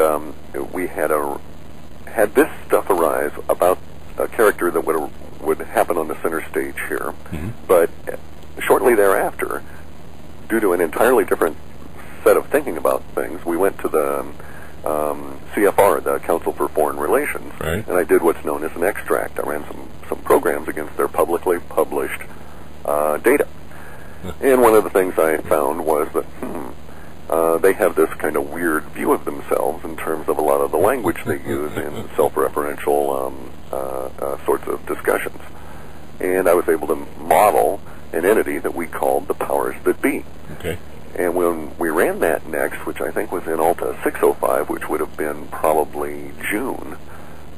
um, we had a had this stuff arise about a character that would would happen on the center stage here, but shortly thereafter, due to an entirely different set of thinking about things, we went to the um, CFR, the Council for Foreign Relations, Right. and I did what's known as an extract. I ran some some programs against their publicly published uh, data. And one of the things I found was that uh, they have this kind of weird view of themselves in terms of a lot of the language they use in self-referential um, uh, uh, sorts of discussions. And I was able to model an entity that we called the powers that be. Okay. And when we ran that next, which I think was in Alta 605, which would have been probably June,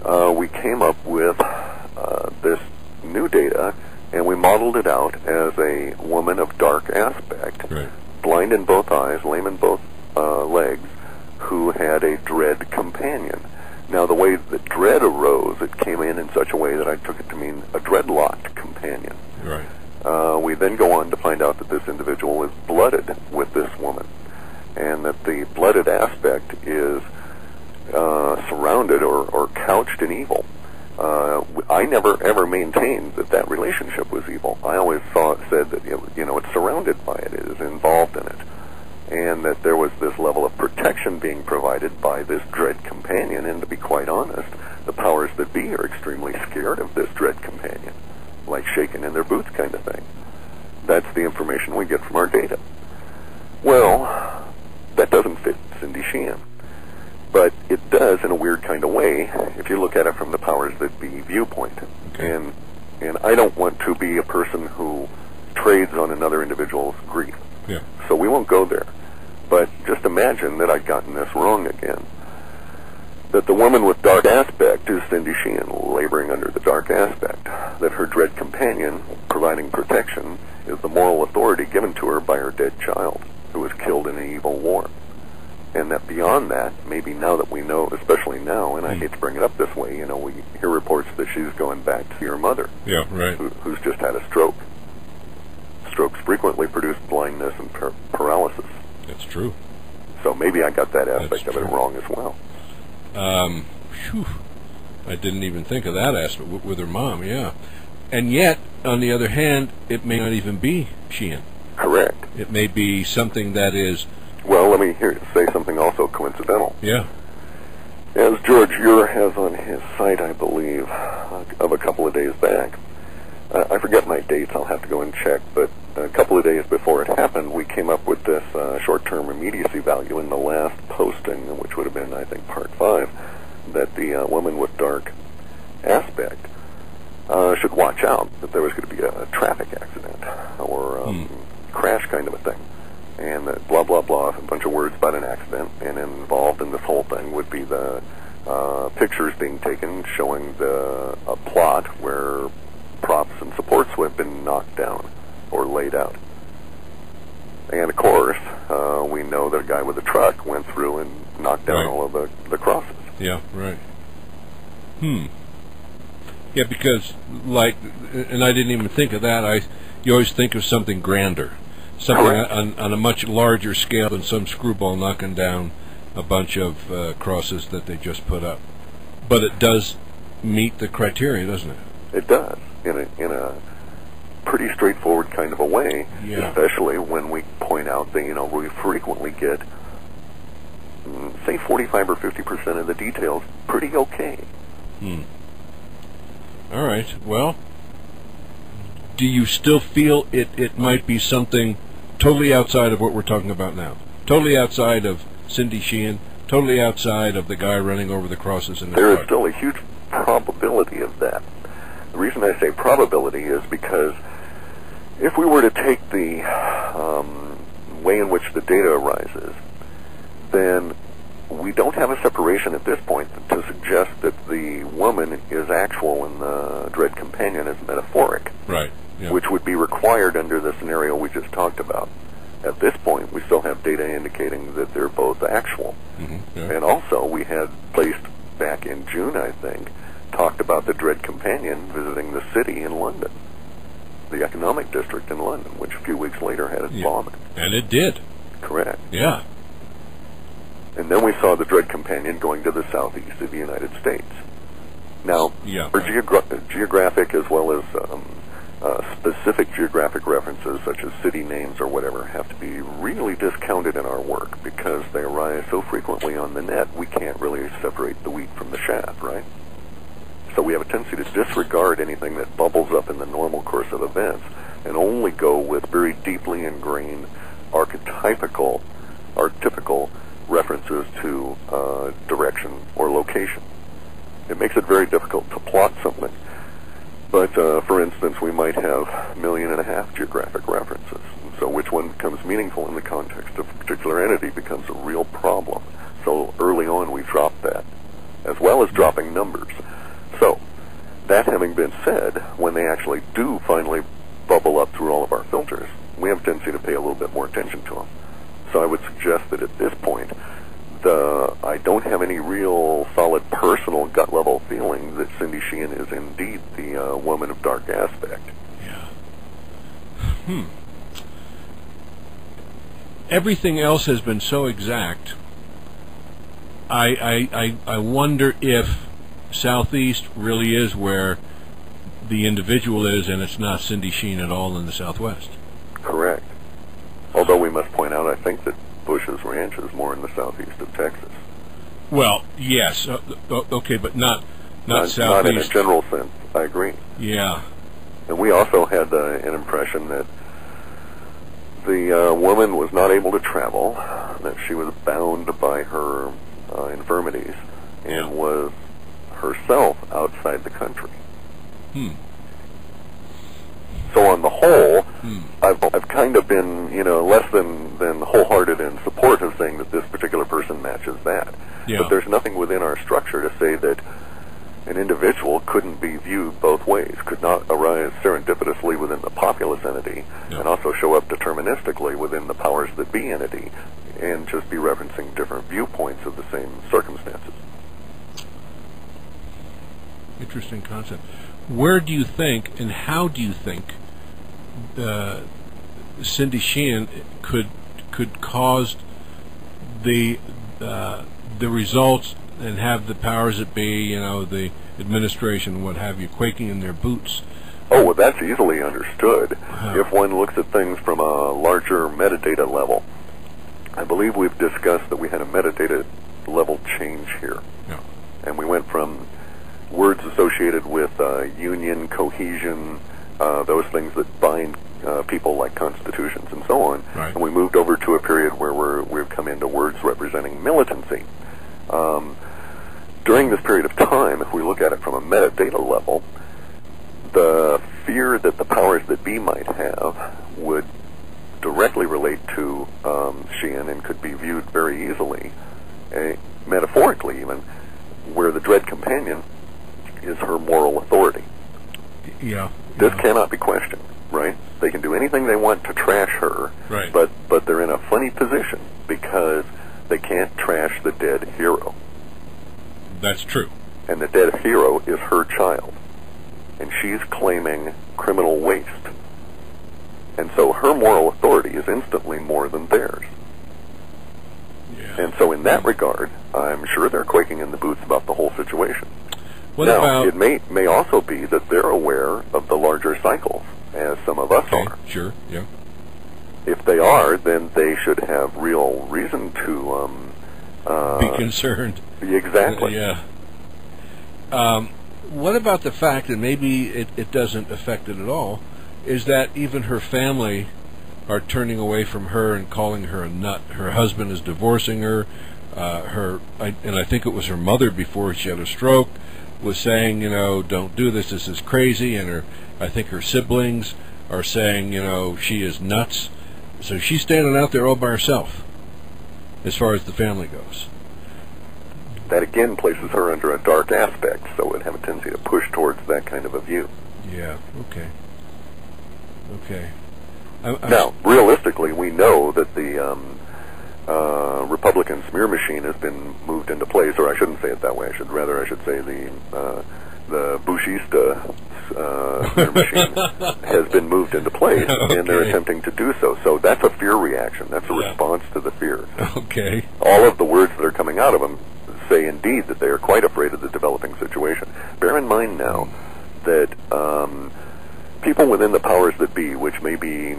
uh, we came up with uh, this new data, and we modeled it out as a woman of dark aspect, Right. blind in both eyes, lame in both uh, legs, who had a dread companion. Now, the way that dread arose, it came in in such a way that I took it to mean a dreadlocked companion. Right. Uh, we then go on to find out that this individual is blooded with this woman, and that the blooded aspect is uh, surrounded or, or couched in evil. Uh, I never ever maintained that that relationship was evil. I always saw said that it, you know it's surrounded by it, it is involved in it, and that there was this level of protection being provided by this dread companion. And to be quite honest, the powers that be are extremely scared of this dread companion, like shaking in their boots kind of thing. That's the information we get from our data. Well, that doesn't fit Cindy Sheehan. But it does in a weird kind of way if you look at it from the powers that be viewpoint. Okay. And and I don't want to be a person who trades on another individual's grief. Yeah. So we won't go there. But just imagine that I'd gotten this wrong again. That the woman with dark aspect is Cindy Sheehan, laboring under the dark aspect. That her dread companion, providing protection, is the moral authority given to her by her dead child, who was killed in an evil war. And that beyond that, maybe now that we know, especially now, and I hmm. hate to bring it up this way, you know, we hear reports that she's going back to her mother Yeah. Right. who, who's just had a stroke. Strokes frequently produce blindness and par- paralysis. That's true. So maybe I got that aspect That's of it true. wrong as well. Um, phew, I didn't even think of that aspect with, with her mom. Yeah. And yet, on the other hand, it may not even be Sheehan. Correct. It may be something that is. Well, let me hear, say something also coincidental. Yeah. As George Ure has on his site, I believe, of a couple of days back, I forget my dates, I'll have to go and check, but a couple of days before it happened, we came up with this uh, short-term immediacy value in the last posting, which would have been, I think, part five, that the uh, woman with dark aspect uh, should watch out that there was going to be a traffic accident or um, crash kind of a thing. And that blah, blah, blah, a bunch of words about an accident, and involved in this whole thing would be the uh, pictures being taken showing the a plot where props and supports would have been knocked down or laid out. And of course, uh, we know that a guy with a truck went through and knocked down Right. all of the, the crosses. Yeah. Right. Hmm. Yeah, because like, and I didn't even think of that. I, you always think of something grander, something on, on a much larger scale than some screwball knocking down a bunch of uh, crosses that they just put up. But it does meet the criteria, doesn't it? It does in a in a pretty straightforward kind of a way, Yeah. especially when we point out that you know we frequently get mm, say 45 or 50 percent of the details pretty okay. Hmm. All right. Well, do you still feel it, it might be something totally outside of what we're talking about now? Totally outside of Cindy Sheehan? Totally outside of the guy running over the crosses in the There is still a huge probability of that. The reason I say probability is because if we were to take the um, way in which the data arises, then we don't have a separation at this point to suggest that the woman is actual and the dread companion is metaphoric, Right. Yeah. which would be required under the scenario we just talked about. At this point, we still have data indicating that they're both actual. Mhm, yeah. And also, we had placed back in June, I think, talked about the Dread Companion visiting the city in London, the economic district in London, which a few weeks later had its Yeah. bombing. And it did. Correct. Yeah. And then we saw the Dread Companion going to the southeast of the United States. Now, Yeah. for geogra- geographic as well as um, uh, specific geographic references, such as city names or whatever, have to be really discounted in our work because they arise so frequently on the net, we can't really separate the wheat from the chaff, right? So we have a tendency to disregard anything that bubbles up in the normal course of events and only go with very deeply ingrained archetypical, archetypical references to uh, direction or location. It makes it very difficult to plot something. But uh, for instance, we might have million and a half geographic references. And so which one becomes meaningful in the context of a particular entity becomes a real problem. So early on we dropped that, as well as dropping numbers. That having been said, when they actually do finally bubble up through all of our filters, we have a tendency to pay a little bit more attention to them. So I would suggest that at this point, the I don't have any real solid personal gut level feeling that Cindy Sheehan is indeed the uh, woman of dark aspect. Yeah. Hmm. Everything else has been so exact. I, I, I, I wonder if Southeast really is where the individual is and it's not Cindy Sheehan at all in the Southwest. Correct. Although we must point out, I think that Bush's ranch is more in the southeast of Texas. Well, yes. Uh, uh, okay, but not not, not in a general sense. I agree. yeah. And we also had uh, an impression that the uh, woman was not able to travel, that she was bound by her uh, infirmities, and Yeah. was herself outside the country. Hmm. So on the whole, Hmm. I've, I've kind of been, you know, less than, than wholehearted in support of saying that this particular person matches that. Yeah. But there's nothing within our structure to say that an individual couldn't be viewed both ways, could not arise serendipitously within the populous entity, Yeah. and also show up deterministically within the powers that be entity, and just be referencing different viewpoints of the same circumstances. Interesting concept. Where do you think, and how do you think, uh, Cindy Sheehan could could cause the uh, the results and have the powers that be, you know, the administration, what have you, quaking in their boots? Oh, well, that's easily understood Wow. if one looks at things from a larger metadata level. I believe we've discussed that we had a metadata level change here. Yeah. And we went from words associated with uh, union, cohesion, uh, those things that bind uh, people like constitutions and so on. Right. And we moved over to a period where we're, we've come into words representing militancy. Um, during this period of time, if we look at it from a metadata level, the fear that the powers that be might have would directly relate to um, Sheehan and could be viewed very easily, uh, metaphorically even, where the dread companion is her moral authority. Yeah. This yeah. cannot be questioned, right? They can do anything they want to trash her, Right. but but they're in a funny position because they can't trash the dead hero, That's true. and the dead hero is her child, and she's claiming criminal waste, and so her moral authority is instantly more than theirs. Yeah. And so, in that regard, I'm sure they're quaking in the boots about the whole situation. What now, about? it may may also be that they're aware of the larger cycles, as some of us okay, are. sure. Yeah. If they are, then they should have real reason to. Um, uh, Be concerned. exactly. Yeah. Um, what about the fact that maybe it, it doesn't affect it at all? Is that even her family are turning away from her and calling her a nut? Her husband is divorcing her. Uh, her I, and I think it was her mother before she had a stroke was saying, you know, don't do this. This is crazy. And her, I think her siblings are saying, you know, she is nuts. So she's standing out there all by herself, as far as the family goes. That again places her under a dark aspect, so it would have a tendency to push towards that kind of a view. Yeah. Okay. Okay. I, I, Now, realistically, we know that the um, uh, Republican smear machine has been moved into place, or I shouldn't say it that way. I should rather I should say the uh, the Bushista uh, smear machine has been moved into place, and they're attempting to do so. So that's a fear reaction. That's a Yeah. response to the fear. Okay. All of the words that are coming out of them say indeed that they are quite afraid of the developing situation. Bear in mind now that um, people within the powers that be, which may be,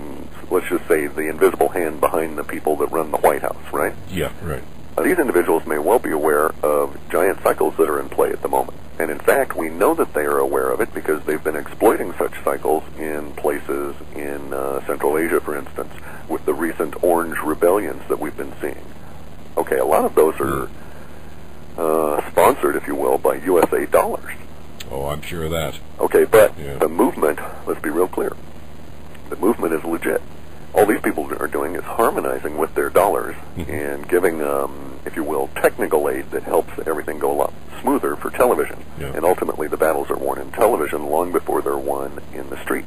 let's just say, the invisible hand behind the people that run the White House, right? Yeah. Right. Uh, these individuals may well be aware of giant cycles that are in play at the moment. And in fact, we know that they are aware of it because they've been exploiting such cycles in places in uh, Central Asia, for instance, with the recent orange rebellions that we've been seeing. Okay, a lot of those are uh, sponsored, if you will, by USA dollars. Oh, I'm sure of that. Okay, but Yeah. the movement, let's be real clear, the movement is legit. All these people are doing is harmonizing with their dollars Mhm. and giving, um, if you will, technical aid that helps everything go a lot smoother for television. Yeah. And ultimately, the battles are won in television long before they're won in the street.